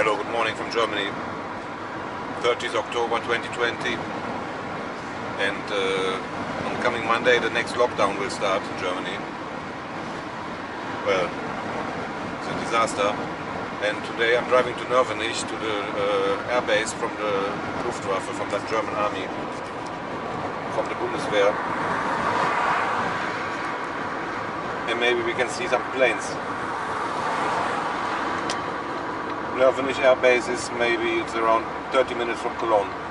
Hello, good morning from Germany. 30th October 2020. And uh, on coming Monday, the next lockdown will start in Germany. Well, it's a disaster. And today I'm driving to Nörvenich, to the uh, air base from the Luftwaffe, from the German army, from the Bundeswehr. And maybe we can see some planes. Nörvenich Air Base is maybe it's around 30 minutes from Cologne.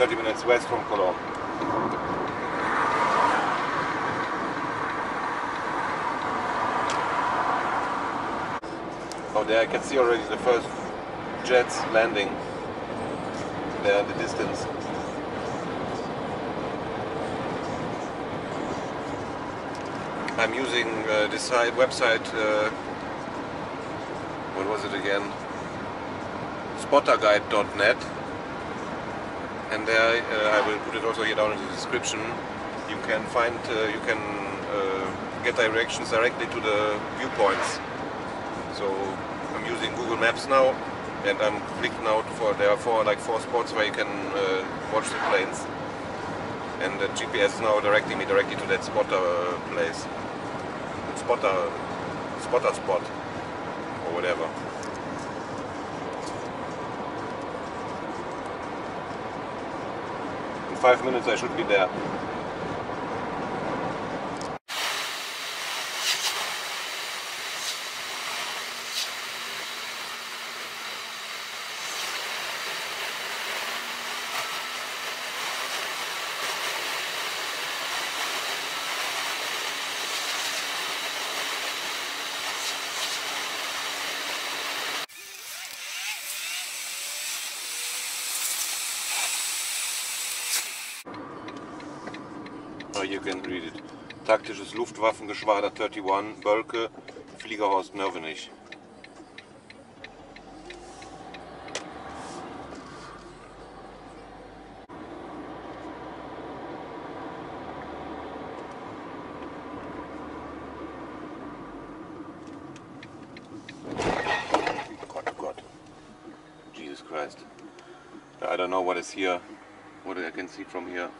30 minutes west from Cologne. Oh, there I can see already the first jets landing there in the distance. I'm using uh, this site, website uh, what was it again? Spotterguide.net. And there uh, I will put it also here down in the description. You can find, uh, you can uh, get directions directly to the viewpoints. So I'm using Google Maps now, and I'm clicking out for there are four like four spots where you can uh, watch the planes. And the GPS is now directing me directly to that spotter place, spotter, spotter spot or whatever. Five minutes I should be there. You can read it. Taktisches Luftwaffengeschwader 31, Bölke, Fliegerhorst Nörvenich. Oh God. Jesus Christ. I don't know what is here, what I can see from here.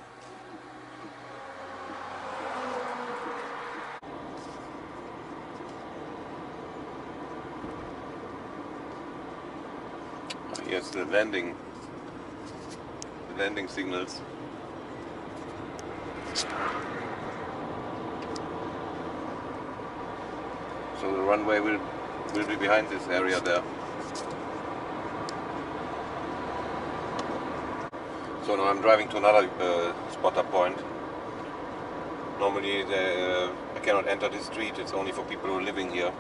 The landing, the landing signals. So the runway will will be behind this area there. So now I'm driving to another uh, spotter point. Normally the, uh, I cannot enter this street, it's only for people who are living here.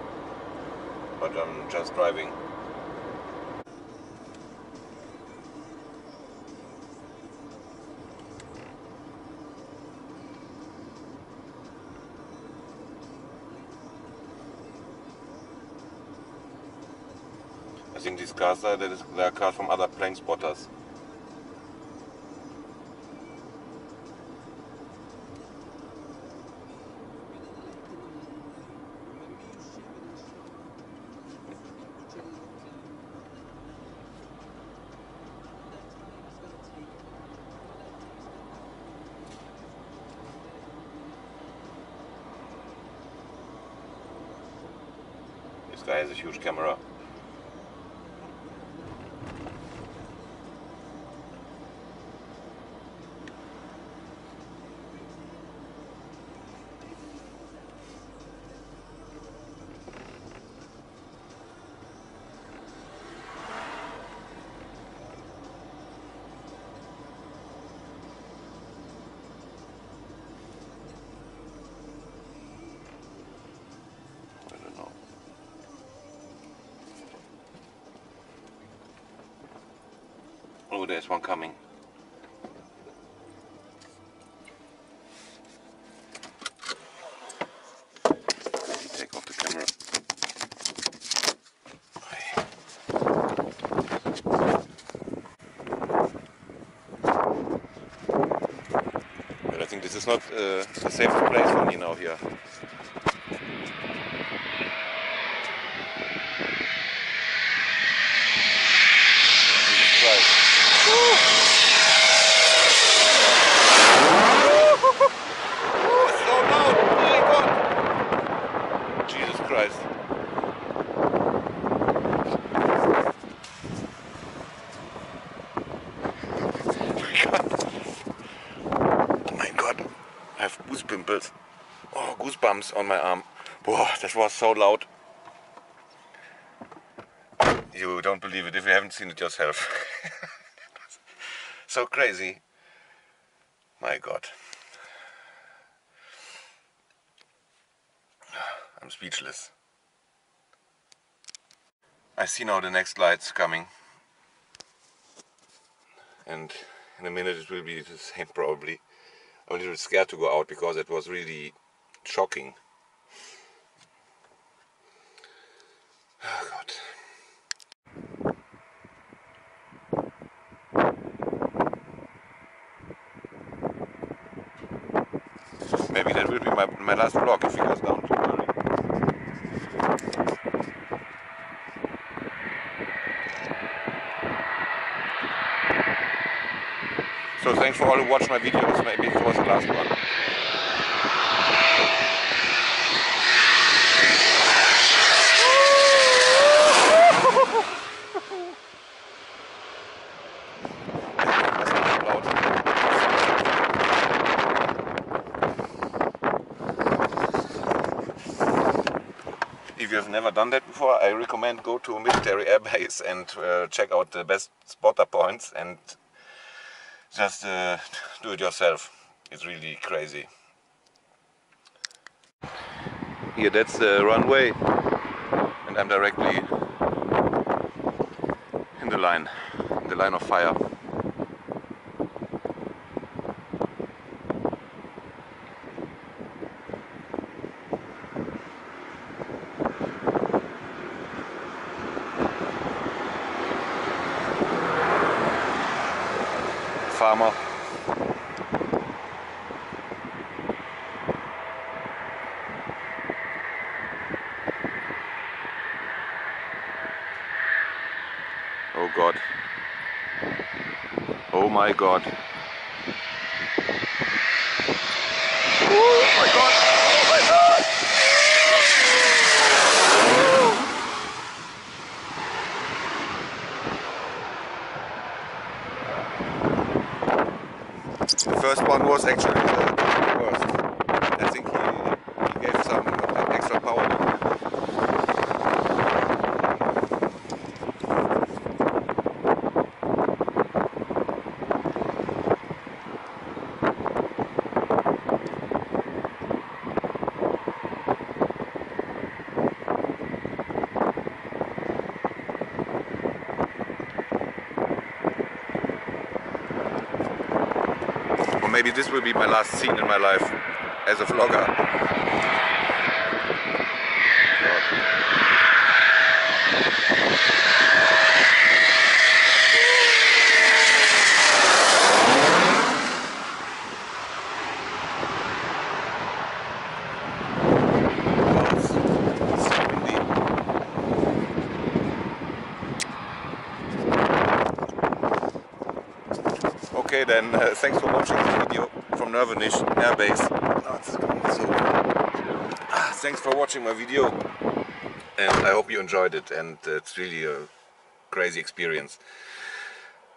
But I'm just driving. Are, that is, are cars from other plane spotters. This guy has a huge camera. Oh, there's one coming. But I think this is not uh, the safest place for me now here. Goose pimples. Oh, goosebumps on my arm. Whoa, that was so loud. You don't believe it if you haven't seen it yourself. so crazy. My god. I'm speechless. I see now the next lights coming. And in a minute it will be the same probably. I'm a little scared to go out because it was really shocking. Oh God. Maybe that will be my, my last vlog if it goes down So thanks for all who watched my videos. Maybe it was the last one. If you have never done that before, I recommend go to military air base and uh, check out the best spotter points and just uh, do it yourself. It's really crazy. Here, that's the runway, and I'm directly in the line, in the line of fire. Farmer. Oh God. Oh my God. Oh my God. Oh my God. The first one was actually the worst. I think he, he gave some uh, extra power. Or maybe this will be my last scene in my life as a vlogger. Oh, it's so windy. Okay then, uh, thanks for watching this video from Nörvenich Air Base. Oh, so Ah, Thanks for watching my video and I hope you enjoyed it and uh, it's really a crazy experience.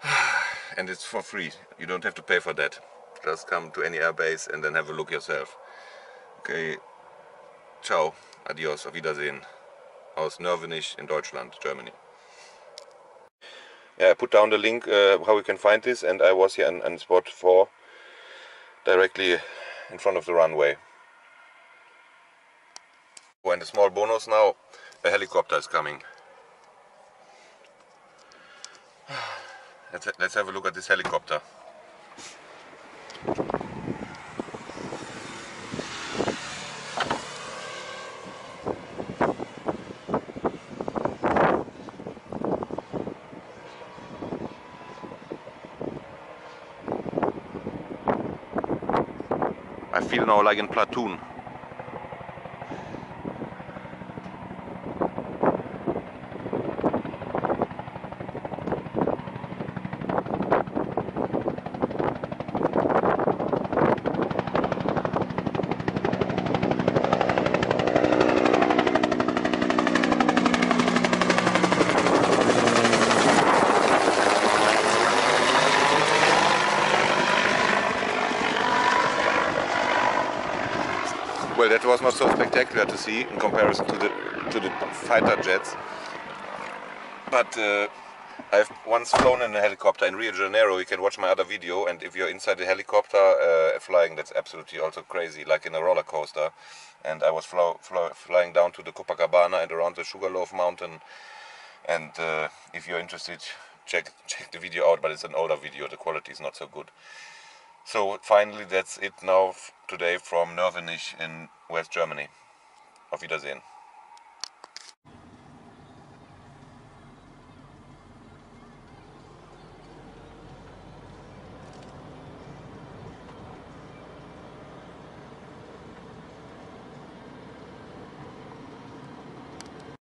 And it's for free, you don't have to pay for that. Just come to any airbase and then have a look yourself. Okay, ciao, adios, auf Wiedersehen. Aus Nörvenich in Deutschland, Germany. Yeah, I put down the link uh, how you can find this, and I was here on, on spot 4, directly in front of the runway. Oh, and a small bonus now, a helicopter is coming. Let's, let's have a look at this helicopter. Feel now like in platoon. That was not so spectacular to see in comparison to the to the fighter jets. But uh, I've once flown in a helicopter in Rio de Janeiro. You can watch my other video, and if you're inside the helicopter uh, flying, that's absolutely also crazy, like in a roller coaster. And I was flying down to the Copacabana and around the Sugarloaf Mountain. And uh, if you're interested, check check the video out. But it's an older video; the quality is not so good. So finally, that's it now today from Nörvenich in West Germany. Auf Wiedersehen.